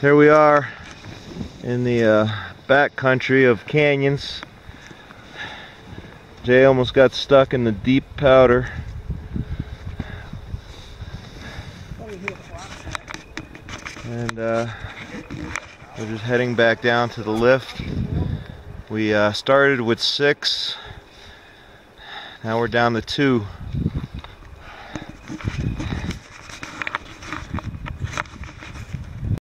Here we are in the uh, back country of canyons. Jay almost got stuck in the deep powder. And uh, we're just heading back down to the lift. We uh, started with six. Now we're down to two.